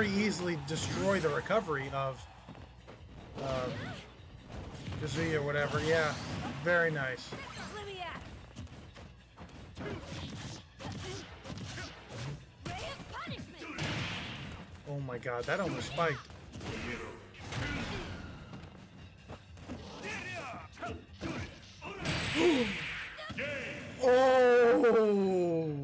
very easily destroy the recovery of um, Kazuya or whatever. Yeah, very nice. Oh my god, that almost spiked. oh!